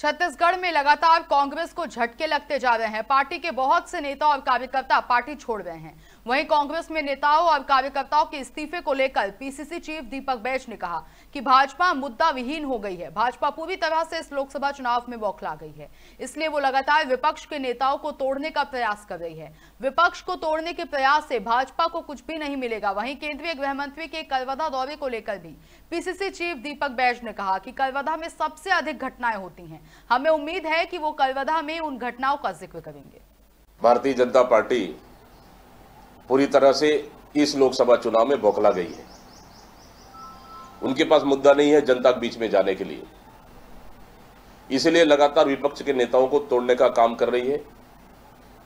छत्तीसगढ़ में लगातार कांग्रेस को झटके लगते जा रहे हैं। पार्टी के बहुत से नेता और कार्यकर्ता पार्टी छोड़ रहे हैं। वहीं कांग्रेस में नेताओं और कार्यकर्ताओं के इस्तीफे को लेकर पीसीसी चीफ दीपक बैच ने कहा कि भाजपा मुद्दा विहीन हो गई है। भाजपा पूरी तरह से इस लोकसभा चुनाव में बौखला गई है। इसलिए वो लगातार विपक्ष के नेताओं को तोड़ने का प्रयास कर रही है। विपक्ष को तोड़ने के प्रयास से भाजपा को कुछ भी नहीं मिलेगा। वहीं केंद्रीय गृह मंत्री के कलवदा दौरे को लेकर भी पीसीसी चीफ दीपक बैज ने कहा कि कलवदा में सबसे अधिक घटनाएँ होती हैं। हमें उम्मीद है कि वो कलवदा में उन घटनाओं का ज़िक्र करेंगे। भारतीय जनता पार्टी पूरी तरह से इस लोकसभा चुनाव में बौखला गई है। उनके पास मुद्दा नहीं है जनता के बीच में जाने के लिए। इसलिए लगातार विपक्ष के नेताओं को तोड़ने का काम कर रही है,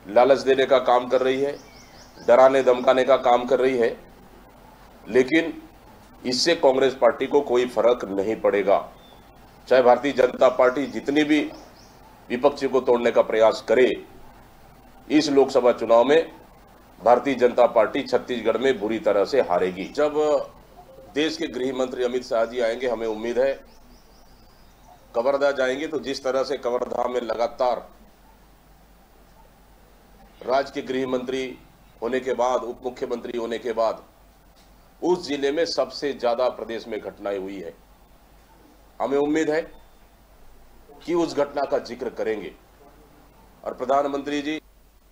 लालच देने का काम कर रही है, डराने धमकाने का काम कर रही है, लेकिन इससे कांग्रेस पार्टी को कोई फ़र्क नहीं पड़ेगा। चाहे भारतीय जनता पार्टी जितनी भी विपक्ष को तोड़ने का प्रयास करे, इस लोकसभा चुनाव में भारतीय जनता पार्टी छत्तीसगढ़ में बुरी तरह से हारेगी। जब देश के गृह मंत्री अमित शाह जी आएँगे, हमें उम्मीद है, कवर्धा जाएँगे तो जिस तरह से कवर्धा में लगातार राज्य के गृह मंत्री होने के बाद, उप मुख्यमंत्री होने के बाद, उस ज़िले में सबसे ज़्यादा प्रदेश में घटनाएँ हुई है। हमें उम्मीद है कि उस घटना का ज़िक्र करेंगे। और प्रधानमंत्री जी